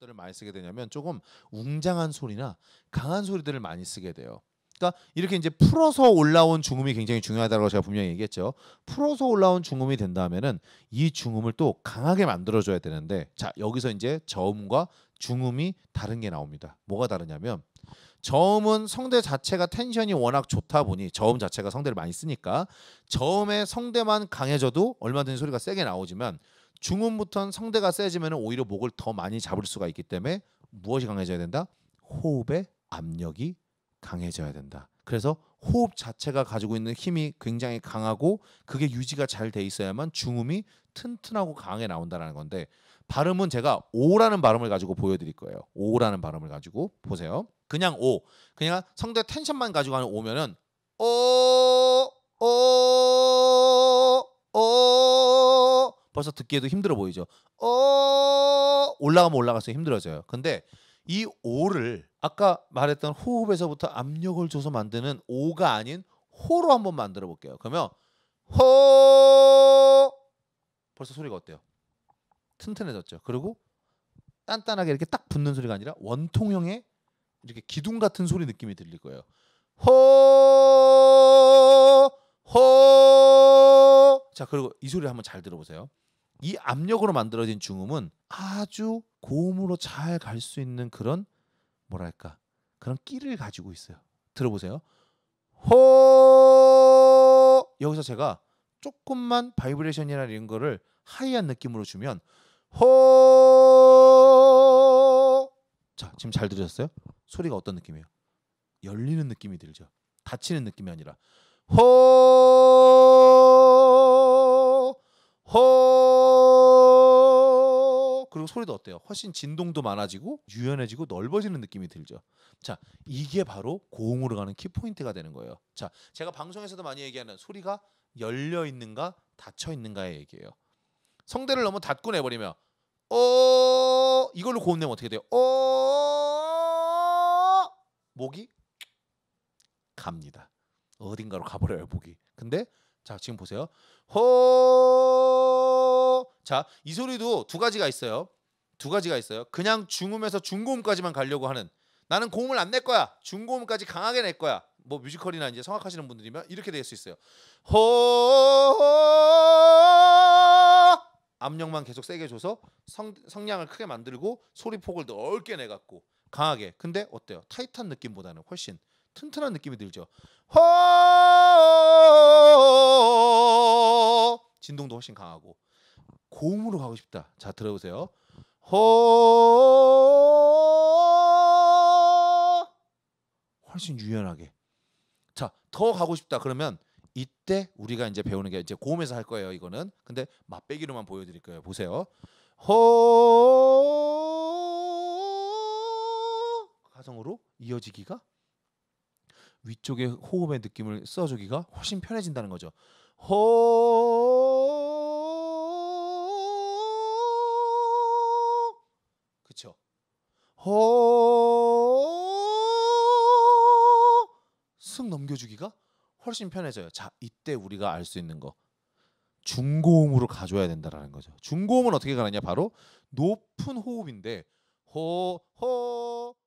들을 많이 쓰게 되냐면 조금 웅장한 소리나 강한 소리들을 많이 쓰게 돼요. 그러니까 이렇게 이제 풀어서 올라온 중음이 굉장히 중요하다고 제가 분명히 얘기했죠. 풀어서 올라온 중음이 된다면은 이 중음을 또 강하게 만들어줘야 되는데 자 여기서 이제 저음과 중음이 다른 게 나옵니다. 뭐가 다르냐면 저음은 성대 자체가 텐션이 워낙 좋다 보니 저음 자체가 성대를 많이 쓰니까 저음의 성대만 강해져도 얼마든지 소리가 세게 나오지만 중음부터는 성대가 세지면 오히려 목을 더 많이 잡을 수가 있기 때문에 무엇이 강해져야 된다? 호흡의 압력이 강해져야 된다. 그래서 호흡 자체가 가지고 있는 힘이 굉장히 강하고 그게 유지가 잘 돼 있어야만 중음이 튼튼하고 강하게 나온다는 건데 발음은 제가 오라는 발음을 가지고 보여드릴 거예요. 오라는 발음을 가지고 보세요. 그냥 오, 그냥 성대 텐션만 가지고 하는 오면은 오, 오, 오 벌써 듣기에도 힘들어 보이죠. 오 올라가면 올라갈수록 힘들어져요. 근데 이 오를 아까 말했던 호흡에서부터 압력을 줘서 만드는 오가 아닌 호로 한번 만들어 볼게요. 그러면 호 벌써 소리가 어때요? 튼튼해졌죠. 그리고 단단하게 이렇게 딱 붙는 소리가 아니라 원통형의 이렇게 기둥 같은 소리 느낌이 들릴 거예요. 호, 호. 자, 그리고 이 소리 한번 잘 들어보세요. 이 압력으로 만들어진 중음은 아주 고음으로 잘 갈 수 있는 그런 뭐랄까 그런 끼를 가지고 있어요. 들어보세요. 호 여기서 제가 조금만 바이브레이션이나 이런 거를 high한 느낌으로 주면 호. 자, 지금 잘 들으셨어요? 소리가 어떤 느낌이에요? 열리는 느낌이 들죠. 닫히는 느낌이 아니라 호. 소리도 어때요? 훨씬 진동도 많아지고 유연해지고 넓어지는 느낌이 들죠. 자, 이게 바로 고음으로 가는 키포인트가 되는 거예요. 자, 제가 방송에서도 많이 얘기하는 소리가 열려 있는가 닫혀 있는가의 얘기예요. 성대를 너무 닫고 내버리면 어 이걸로 고음 내면 어떻게 돼요? 어 목이 갑니다. 어딘가로 가버려요 목이. 근데 자 지금 보세요. 호. 자 이 소리도 두 가지가 있어요. 두 가지가 있어요. 그냥 중음에서 중고음까지만 가려고 하는 나는 고음을 안 낼 거야. 중고음까지 강하게 낼 거야. 뭐 뮤지컬이나 이제 성악하시는 분들이면 이렇게 될 수 있어요. 호 압력만 계속 세게 줘서 성, 성량을 크게 만들고 소리 폭을 넓게 내 갖고 강하게. 근데 어때요? 타이트한 느낌보다는 훨씬 튼튼한 느낌이 들죠. 호 진동도 훨씬 강하고 고음으로 가고 싶다. 자 들어보세요. 호 훨씬 유연하게. 자 더 가고 싶다 그러면 이때 우리가 이제 배우는 게 이제 고음에서 할 거예요. 이거는 근데 맛배기로만 보여드릴 거예요. 보세요. 호 가성으로 이어지기가 위쪽에 호흡의 느낌을 써주기가 훨씬 편해진다는 거죠. 호 호슥 넘겨주기가 훨씬 편해져요. 자, 이때 우리가 알 수 있는 거 중고음으로 가져야 된다라는 거죠. 중고음은 어떻게 가느냐? 바로 높은 호흡인데 호, 호,